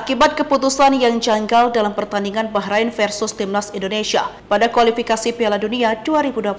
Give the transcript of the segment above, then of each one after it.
akibat keputusan yang janggal dalam pertandingan Bahrain versus Timnas Indonesia pada kualifikasi Piala Dunia 2026.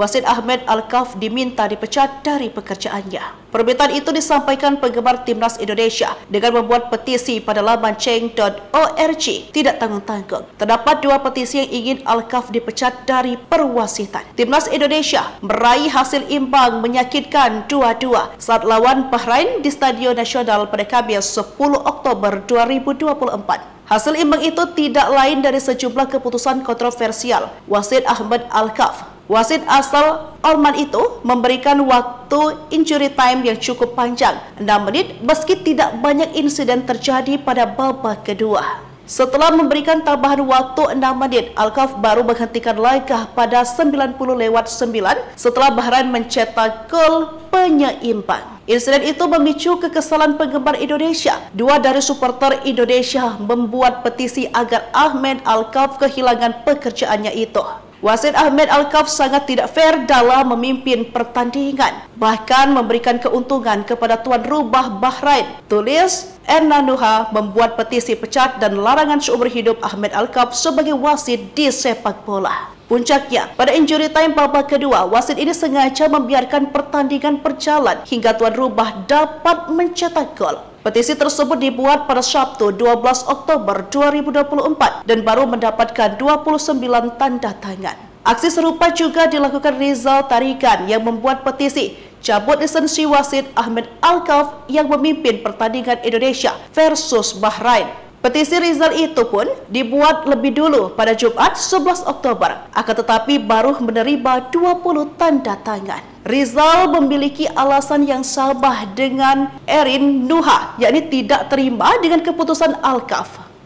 Wasid Ahmed Al-Kaf diminta dipecat dari pekerjaannya. Permintaan itu disampaikan penggemar Timnas Indonesia dengan membuat petisi pada laman cheng.org tidak tanggung-tanggung. Terdapat dua petisi yang ingin Al-Kaf dipecat dari perwasitan. Timnas Indonesia meraih hasil imbang menyakitkan 2-2 saat lawan Bahrain di Stadion Nasional pada Kamis 10 Oktober 2024. Hasil imbang itu tidak lain dari sejumlah keputusan kontroversial Wasid Ahmad Al-Kaf Wasit asal Oman itu memberikan waktu injury time yang cukup panjang, 6 menit meski tidak banyak insiden terjadi pada babak kedua. Setelah memberikan tambahan waktu 6 menit, Alkaf baru menghentikan laga pada 90 lewat 9 setelah Bahrain mencetak gol penyeimbang. Insiden itu memicu kekesalan penggemar Indonesia. Dua dari supporter Indonesia membuat petisi agar Ahmed Alkaf kehilangan pekerjaannya itu. Wasid Ahmed Al-Kaf sangat tidak fair dalam memimpin pertandingan, bahkan memberikan keuntungan kepada tuan rumah Bahrain. Tulis Erna Nuha membuat petisi pecat dan larangan seumur hidup Ahmed Al-Kaf sebagai wasit di sepak bola. Puncaknya, pada injury time babak kedua, wasit ini sengaja membiarkan pertandingan berjalan hingga tuan rumah dapat mencetak gol. Petisi tersebut dibuat pada Sabtu 12 Oktober 2024 dan baru mendapatkan 29 tanda tangan. Aksi serupa juga dilakukan Rizal Tarikan yang membuat petisi cabut lisensi wasit Ahmed Alkaf yang memimpin pertandingan Indonesia versus Bahrain. Petisi Rizal itu pun dibuat lebih dulu pada Jumat 11 Oktober, akan tetapi baru menerima 20 tanda tangan. Rizal memiliki alasan yang sama dengan Erin Nuha, yakni tidak terima dengan keputusan Al-Kaf.